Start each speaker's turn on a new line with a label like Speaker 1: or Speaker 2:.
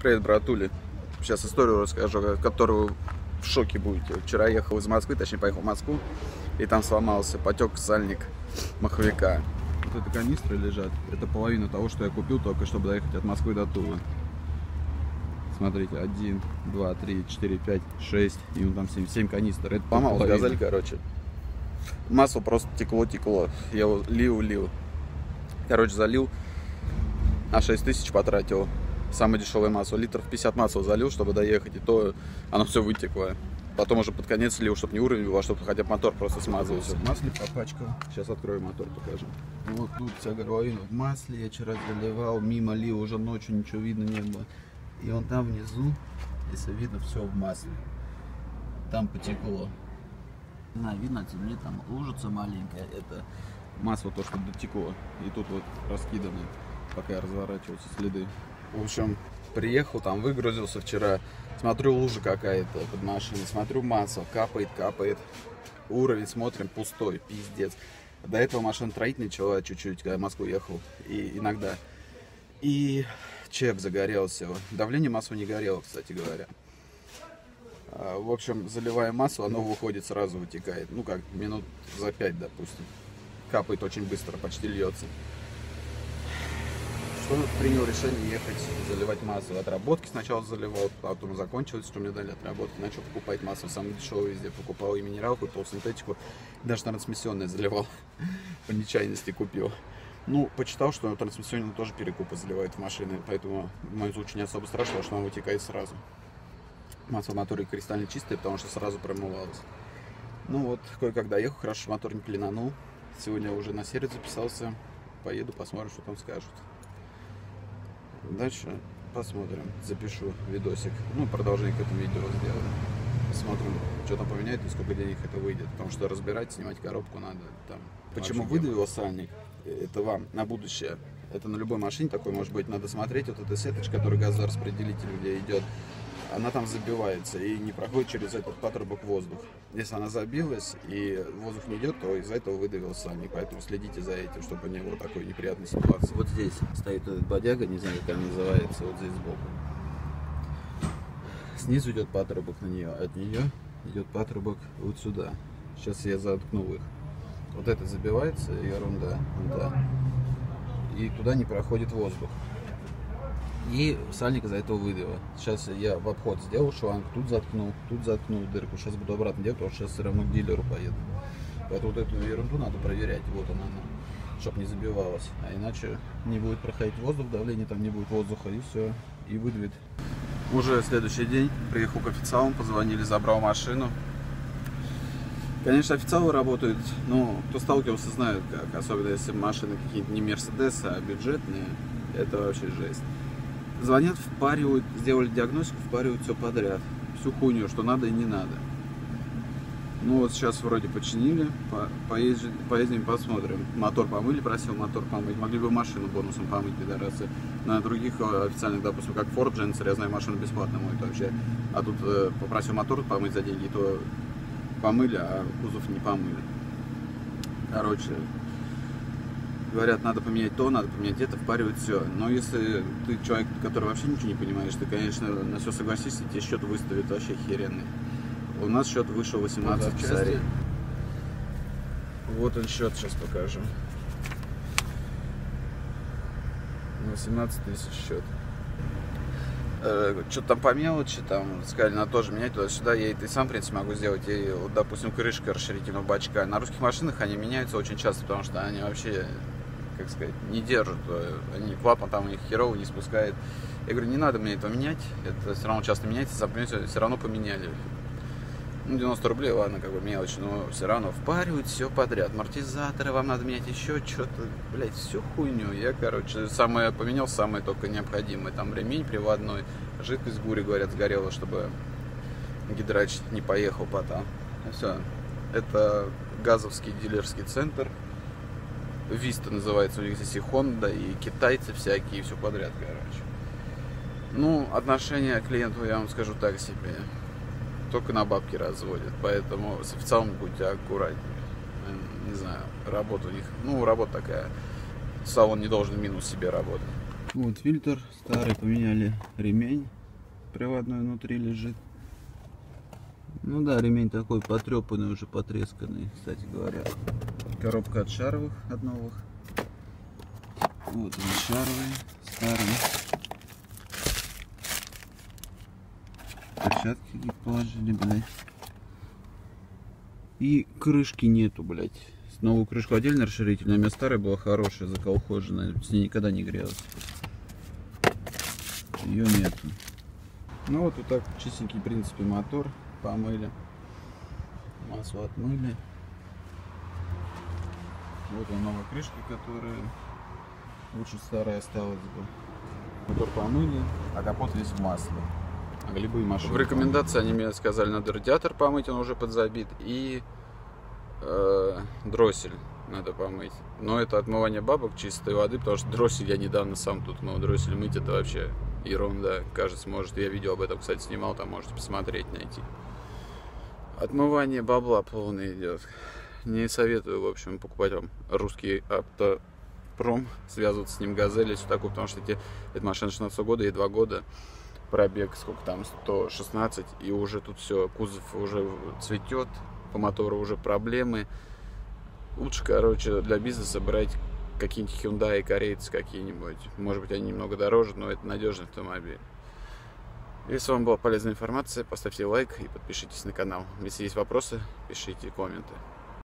Speaker 1: Привет, братули. Сейчас историю расскажу, которую в шоке будете. Вчера ехал из Москвы, точнее поехал в Москву, и там сломался, потек сальник маховика. Вот это канистры лежат. Это половина того, что я купил только, чтобы доехать от Москвы до Тулы. Смотрите, один, два, три, четыре, пять, шесть, и вон там семь, семь канистр. Это помал газель, короче. Масло просто текло-текло. Я его лил-лил. Короче, залил, а 6 тысяч потратил. Самое дешевое масло. Литров 50 масла залил, чтобы доехать, и то оно все вытекло. Потом уже под конец лил, чтобы не уровень был, а чтобы хотя бы мотор просто смазывался. В масле попачкал. Сейчас открою мотор, покажу. Вот тут вся горловина в масле. Я вчера заливал, мимо лил, уже ночью ничего видно не было. И вон там внизу, если видно, все в масле. Там потекло. Знаю, видно мне там лужица маленькая. Это масло то, что дотекло. И тут вот раскиданы, пока я разворачивался, следы. В общем, приехал там, выгрузился вчера. Смотрю, лужа какая-то под машиной. Смотрю, масло капает, капает. Уровень смотрим, пустой, пиздец. До этого машина троить начала чуть-чуть, когда в Москву ехал. И иногда. И чек загорелся. Давление масла не горело, кстати говоря. А, в общем, заливая масло, оно выходит, сразу вытекает. Ну как, минут за 5, допустим. Капает очень быстро, почти льется. Что принял решение ехать заливать масло. Отработки сначала заливал, потом закончилось, что мне дали отработки. Начал покупать масло, самое дешевое везде. Покупал и минералку, и полусинтетику. Даже трансмиссионное заливал. По нечаянности купил. Ну, почитал, что трансмиссионные тоже перекупы заливают в машины, поэтому в моем случае не особо страшно, что она вытекает сразу масло в моторе кристально чистое, потому что сразу промывалось. Ну вот, кое-как доехал, хорошо, мотор не клинанул. Сегодня уже на сервис записался. Поеду, посмотрим, что там скажут. Дальше посмотрим, запишу видосик. Ну, продолжение к этому видео сделаю. Посмотрим, что там поменяет и сколько денег это выйдет. Потому что разбирать, снимать коробку надо там. Почему выдавил сальник? Это вам на будущее. Это на любой машине такой может быть. Надо смотреть вот эта сеточка, который газораспределитель, где идет она там забивается и не проходит через этот патрубок воздух. Если она забилась и воздух не идет, то из-за этого выдавил сальник. Поэтому следите за этим, чтобы не было такой неприятной ситуации. Вот здесь стоит этот бодяга, не знаю, как она называется, вот здесь сбоку. Снизу идет патрубок на нее, от нее идет патрубок вот сюда. Сейчас я заткну их. Вот это забивается, ерунда, да. И туда не проходит воздух. И сальник из-за этого выдавило. Сейчас я в обход сделал шланг, тут заткнул, тут заткнул дырку. Сейчас буду обратно делать, потому что сейчас все равно к дилеру поеду. Поэтому вот эту ерунду надо проверять. Вот она, она чтобы не забивалась. А иначе не будет проходить воздух, давление там не будет воздуха, и все, и выдавит. Уже следующий день приехал к официалам, позвонили, забрал машину. Конечно, официалы работают, но кто сталкивался, знает как. Особенно если машины какие-то не Мерседесы, а бюджетные. Это вообще жесть. Звонят, впаривают, сделали диагностику, впаривают все подряд. Всю хуйню, что надо и не надо. Ну вот сейчас вроде починили, по, поездим, посмотрим. Мотор помыли, просил мотор помыть. Могли бы машину бонусом помыть, пидорасы. На других э, официальных, допустим, как Ford Genser, я знаю, машину бесплатно моют вообще. А тут э, попросил мотор помыть за деньги, то помыли, а кузов не помыли. Короче, говорят, надо поменять то, надо поменять это, впаривать все. Но если ты человек, который вообще ничего не понимаешь, ты, конечно, на все согласишься, тебе счет выставит вообще херенный. У нас счет вышел 18 косарей. Вот он счет, сейчас покажем. 18 тысяч счет. Э, что-то там по мелочи, там сказали, надо тоже менять туда-сюда. Я это и сам, в принципе, могу сделать. И, вот, допустим, крышка расширительного бачка. На русских машинах они меняются очень часто, потому что они вообще как сказать, не держат. Э, они клапан там у них херово не спускает. Я говорю, не надо мне это менять, это все равно часто меняется, все равно поменяли. Ну, 90 рублей, ладно, как бы мелочь, но все равно впаривают все подряд. Амортизаторы вам надо менять еще что-то, блять, всю хуйню. Я, короче, самое поменял, самое только необходимое. Там ремень приводной, жидкость гури, говорят, сгорела, чтобы гидрач не поехал потом. Все. Это газовский дилерский центр. Виста называется, у них здесь и Honda, и китайцы всякие, и все подряд, короче. Ну, отношение к клиенту, я вам скажу так себе, только на бабки разводят, поэтому с официалом будьте аккуратнее. Не знаю, работа у них, ну, работа такая, салон не должен минус себе работать. Вот фильтр старый, поменяли ремень приводной внутри лежит. Ну да, ремень такой потрепанный, уже потресканный, кстати говоря. Коробка от шаровых, от новых. Вот он шаровый, старый. Перчатки какие положили, блядь. И крышки нету, блядь. Новую крышку отдельно расширительная, у меня старая была хорошая, заколхоженная, с ней никогда не грелась. Ее нету. Ну вот, вот так чистенький, в принципе, мотор помыли. Масло отмыли. Вот он новая крышка, которая лучше старая осталась бы. Мотор помыли, а капот весь в масле. А любые машины. В рекомендации они мне сказали, надо радиатор помыть, он уже подзабит. И э, дроссель надо помыть. Но это отмывание бабок чистой воды, потому что дроссель я недавно сам тут мыл. Дроссель мыть это вообще ерунда, кажется, может. Я видео об этом, кстати, снимал, там можете посмотреть, найти. Отмывание бабла полное идет. Не советую, в общем, покупать вам русский автопром, связываться с ним газель, все такое, потому что эти, эта машина 16 года и 2 года пробег, сколько там, 116, и уже тут все, кузов уже цветет, по мотору уже проблемы. Лучше, короче, для бизнеса брать какие-нибудь Hyundai корейцы какие-нибудь. Может быть, они немного дороже, но это надежный автомобиль. Если вам была полезная информация, поставьте лайк и подпишитесь на канал. Если есть вопросы, пишите комменты.